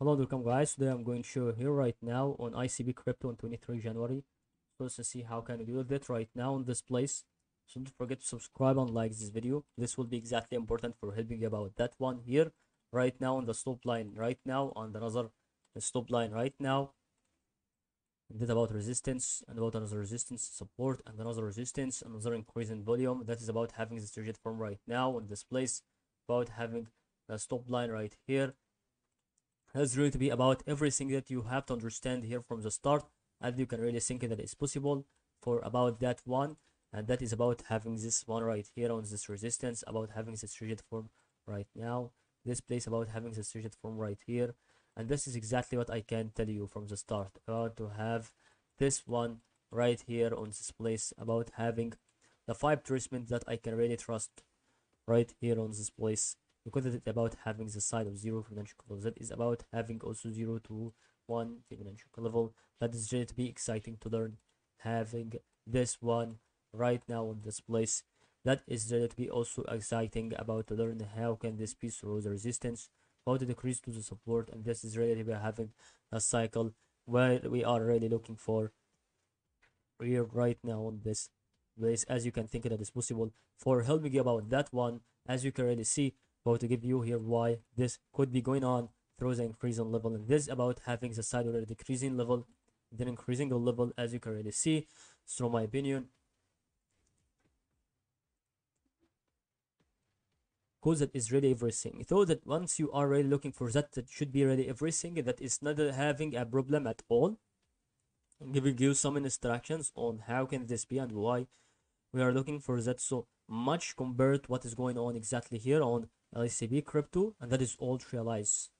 Hello, welcome guys. Today I'm going to show you here right now on ICP Crypto on 23 January. So let's see how can we do that right now in this place. So don't forget to subscribe and like this video. This will be exactly important for helping you about that one here right now on the stop line right now on another stop line right now. And that about resistance and about another resistance support and another resistance another increase in volume. That is about having this rigid form right now in this place. About having the stop line right here has really to be about everything that you have to understand here from the start and you can really think that it's possible for about that one and that is about having this one right here on this resistance about having this rigid form right now this place about having this rigid form right here and this is exactly what I can tell you from the start about to have this one right here on this place about having the Fib retracement that I can really trust right here on this place because it's about having the side of zero Fibonacci level that is about having also zero to one Fibonacci level that is going to be exciting to learn having this one right now on this place. That is going to be also exciting about to learn how can this piece through the resistance how to decrease to the support and this is really having a cycle where we are really looking for here right now on this place. As you can think that is possible. For helping you about that one as you can really see about to give you here why this could be going on through the increasing level. And this about having the side already decreasing level then increasing the level as you can already see. So my opinion because that is really everything. So that once you are really looking for that that should be really everything that is not having a problem at all I'm giving you some instructions on how can this be and why we are looking for that so much compared to what is going on exactly here on ICP crypto and that is all realized